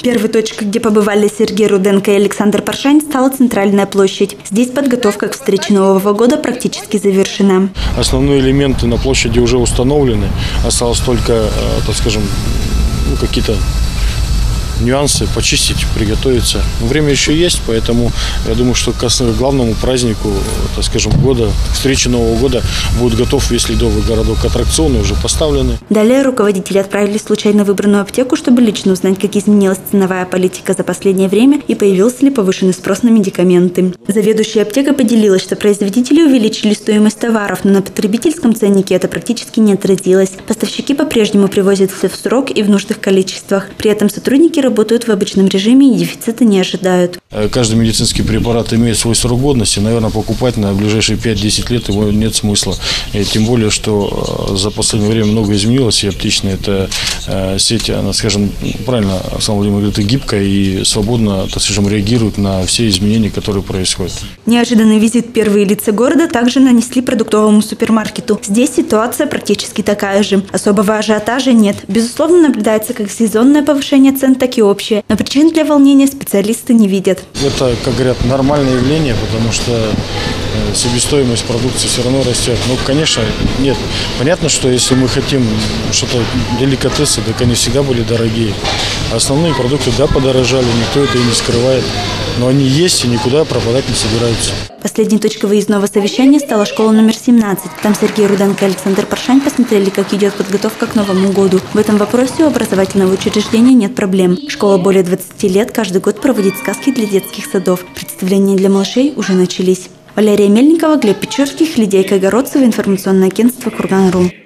Первой точкой, где побывали Сергей Руденко и Александр Паршань, стала центральная площадь. Здесь подготовка к встрече Нового года практически завершена. Основные элементы на площади уже установлены. Осталось только, э, так скажем, ну, какие-то нюансы, почистить, приготовиться. Но время еще есть, поэтому я думаю, что к главному празднику, так скажем, года, к встрече Нового года будет готов весь ледовый городок. Аттракционы уже поставлены. Далее руководители отправили случайно выбранную аптеку, чтобы лично узнать, как изменилась ценовая политика за последнее время и появился ли повышенный спрос на медикаменты. Заведующая аптека поделилась, что производители увеличили стоимость товаров, но на потребительском ценнике это практически не отразилось. Поставщики по-прежнему привозят все в срок и в нужных количествах. При этом сотрудники работают в обычном режиме и дефицита не ожидают. Э, каждый медицинский препарат имеет свой срок годности. Наверное, покупать на ближайшие 5-10 лет его нет смысла. И тем более, что э, за последнее время много изменилось. И аптечная это э, сеть, она, скажем, правильно, Оксана Владимировна говорит, гибкая и свободно, так скажем, реагирует на все изменения, которые происходят. Неожиданный визит первые лица города также нанесли продуктовому супермаркету. Здесь ситуация практически такая же. Особого ажиотажа нет. Безусловно, наблюдается как сезонное повышение цен, так и общее, но причин для волнения специалисты не видят. Это, как говорят, нормальное явление, потому что себестоимость продукции все равно растет. Ну, конечно, нет. Понятно, что если мы хотим что-то деликатесы, так они всегда были дорогие. Основные продукты, да, подорожали, никто это и не скрывает. Но они есть и никуда пропадать не собираются. Последней точкой выездного совещания стала школа номер 17. Там Сергей Руденко и Александр Паршань посмотрели, как идет подготовка к Новому году. В этом вопросе у образовательного учреждения нет проблем. Школа более 20 лет каждый год проводит сказки для детских садов. Представления для малышей уже начались. Валерия Мельникова, Глеб Печорских, Лидия Кайгородцева, информационное агентство «Курган.ру».